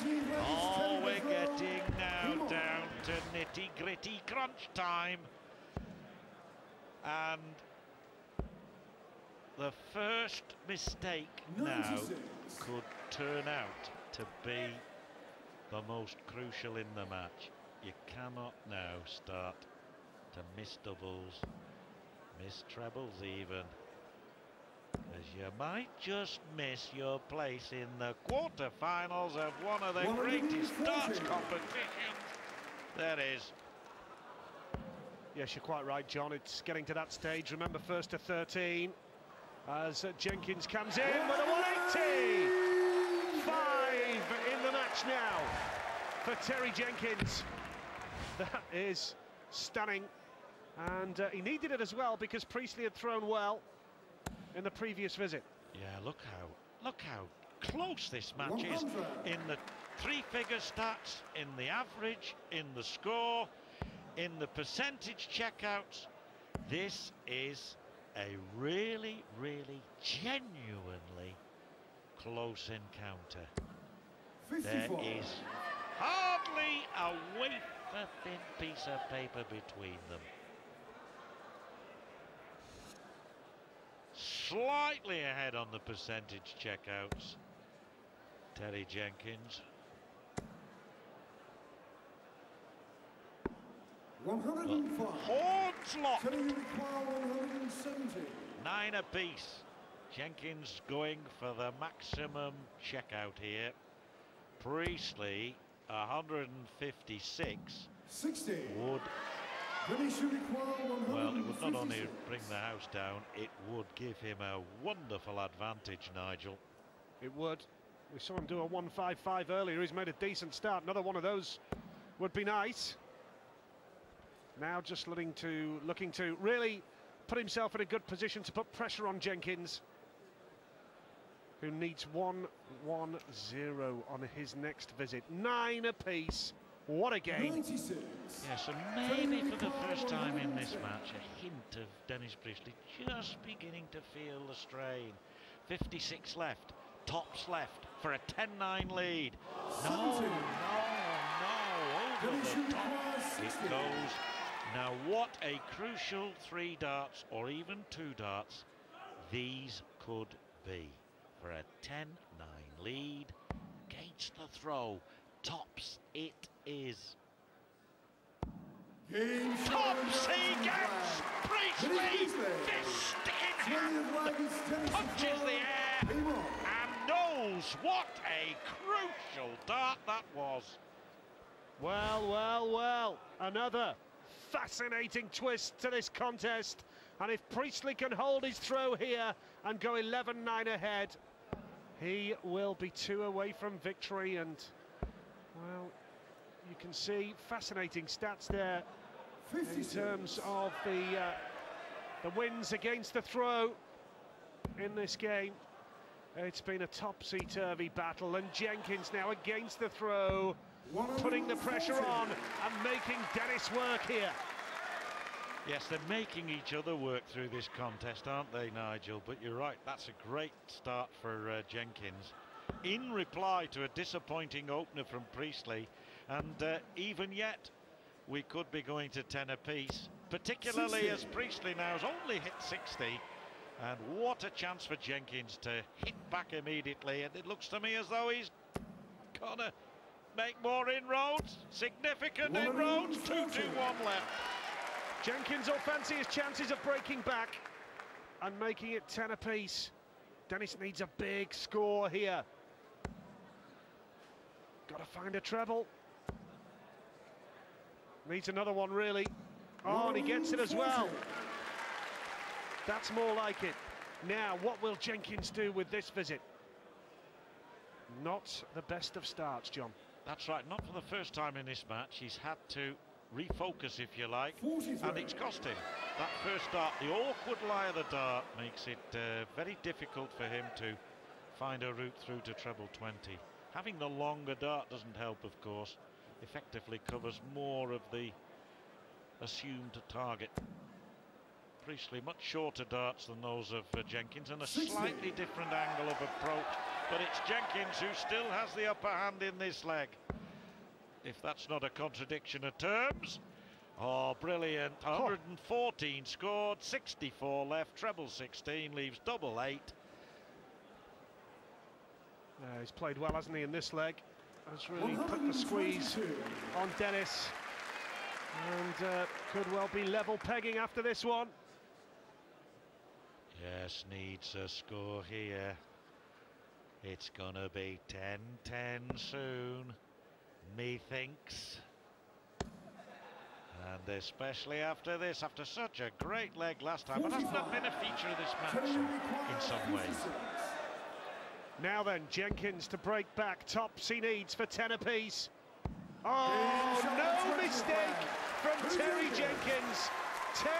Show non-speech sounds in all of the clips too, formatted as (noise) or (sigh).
Oh, we're getting now down to nitty gritty crunch time. And the first mistake now could turn out to be the most crucial in the match. You cannot now start to miss doubles, miss trebles even, you might just miss your place in the quarter-finals of one of the greatest darts competitions there is. Yes, you're quite right, John. It's getting to that stage. Remember, first to 13 as Jenkins comes in with a 180. Five in the match now for Terry Jenkins. That is stunning. And uh, he needed it as well because Priestley had thrown well in the previous visit. Yeah, look how look how close this match is in the three-figure stats, in the average, in the score, in the percentage checkouts. This is a really, really genuinely close encounter. 54. There is hardly a wafer-thin piece of paper between them. Slightly ahead on the percentage checkouts. Terry Jenkins. 105. Horns locked. require Nine apiece. Jenkins going for the maximum checkout here. Priestley, 156. 60. Would well, it would not only bring the house down, it would give him a wonderful advantage, Nigel. It would. We saw him do a 155 earlier. He's made a decent start. Another one of those would be nice. Now just looking to looking to really put himself in a good position to put pressure on Jenkins, who needs 1-1-0 on his next visit. Nine apiece. What a game. 96. Yes, and maybe for the first time in this match, a hint of Dennis Priestley just beginning to feel the strain. 56 left, tops left for a 10-9 lead. No, no, no, over the top it goes. Now what a crucial three darts, or even two darts, these could be. For a 10-9 lead against the throw, tops it is. Tops he gets! Priestley! Fist in hand! Punches the air! And knows what a crucial dart that was. Well, well, well. Another fascinating twist to this contest. And if Priestley can hold his throw here and go 11-9 ahead, he will be two away from victory. And, well, you can see fascinating stats there in terms of the uh, the wins against the throw in this game. It's been a topsy-turvy battle, and Jenkins now against the throw, putting the pressure on and making Dennis work here. Yes, they're making each other work through this contest, aren't they, Nigel? But you're right, that's a great start for uh, Jenkins. In reply to a disappointing opener from Priestley, and uh, even yet, we could be going to 10 apiece, particularly 60. as Priestley now has only hit 60. And what a chance for Jenkins to hit back immediately. And it looks to me as though he's gonna make more inroads, significant inroads. 2-2-1 left. Jenkins will fancy his chances of breaking back and making it 10 apiece. Dennis needs a big score here. Got to find a treble. Needs another one, really. Oh, and he gets it as well. That's more like it. Now, what will Jenkins do with this visit? Not the best of starts, John. That's right, not for the first time in this match. He's had to refocus, if you like, and it's cost him. That first dart, the awkward lie of the dart, makes it uh, very difficult for him to find a route through to treble 20. Having the longer dart doesn't help, of course. Effectively covers more of the assumed target. Priestley much shorter darts than those of uh, Jenkins and a slightly different angle of approach. But it's Jenkins who still has the upper hand in this leg. If that's not a contradiction of terms. Oh, brilliant. 114 scored, 64 left, treble 16, leaves double eight. Uh, he's played well, hasn't he, in this leg? Has really put the squeeze on Dennis. And uh, could well be level pegging after this one. Yes, needs a score here. It's gonna be 10-10 soon, methinks. And especially after this, after such a great leg last time, but hasn't that been a feature of this match in some ways? 56. Now then, Jenkins to break back. Tops he needs for 10 apiece. Oh, no mistake from Terry Jenkins. 10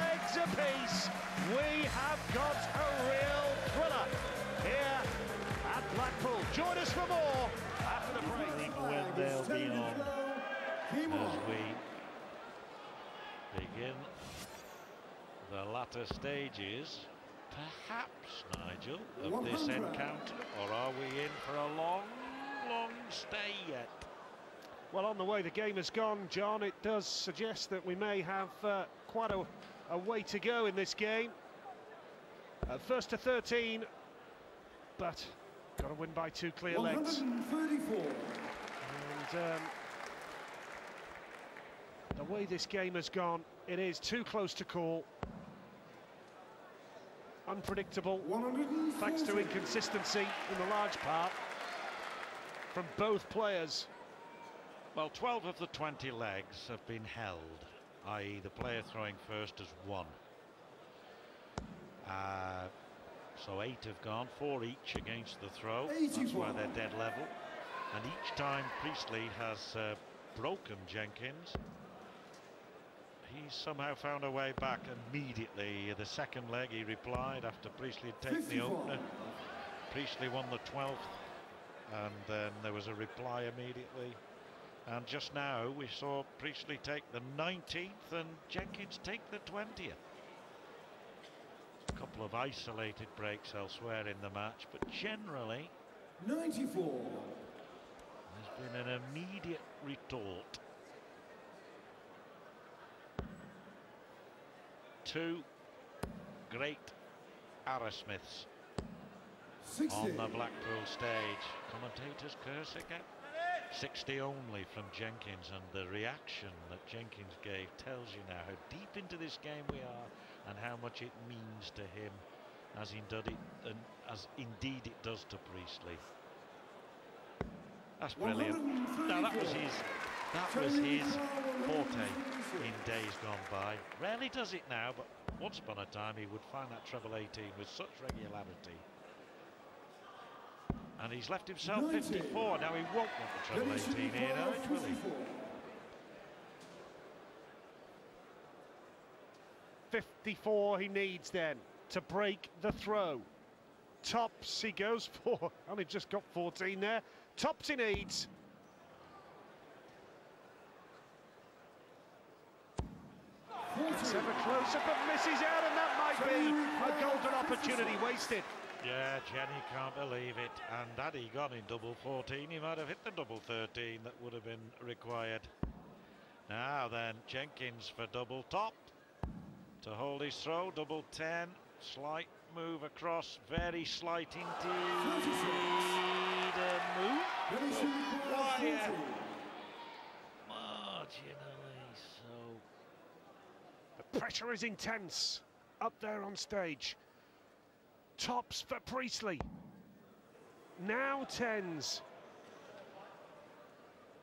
legs apiece. We have got a real thriller here at Blackpool. Join us for more after the break. Think when they'll be on as we begin the latter stages, perhaps, Nigel, of this encounter, or are we in for a long, long stay yet? Well, on the way the game has gone, John, it does suggest that we may have uh, quite a, a way to go in this game. Uh, first to 13, but got to win by two clear legs. 134. And um, the way this game has gone, it is too close to call. Unpredictable, thanks to inconsistency in the large part from both players. Well, 12 of the 20 legs have been held, i.e. the player throwing first has won. Uh, so eight have gone, four each against the throw. That's why they're dead level. And each time Priestley has uh, broken Jenkins, he's somehow found a way back immediately. The second leg he replied after Priestley had taken the opener. Priestley won the 12th, and then there was a reply immediately. And just now we saw Priestley take the 19th and Jenkins take the 20th. A couple of isolated breaks elsewhere in the match, but generally 94. there's been an immediate retort. Two great Arrowsmiths 60. on the Blackpool stage. Commentators curse again. 60 only from Jenkins, and the reaction that Jenkins gave tells you now how deep into this game we are and how much it means to him as indeed it, and as indeed it does to Priestley. That's brilliant. Now that was his that was his forte in days gone by. Rarely does it now, but once upon a time he would find that treble 18 with such regularity. And he's left himself 54. Now he won't want the treble 18 here, now, will he? 54 he needs then to break the throw. Tops he goes (laughs) for. Only just got 14 there. Tops he needs. Gets ever closer but misses out and that might be a golden opportunity wasted. Yeah, Jenny can't believe it. And had he gone in double 14, he might have hit the double 13 that would have been required. Now then, Jenkins for double top to hold his throw, double 10, slight move across, very slight indeed. A move Finishing Wire. required 40. marginally so. The pressure is intense up there on stage. Tops for Priestley. Now tens.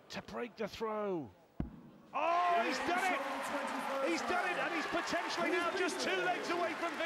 To break the throw. Oh, he's done it! He's done it, and he's potentially now just two legs away from victory.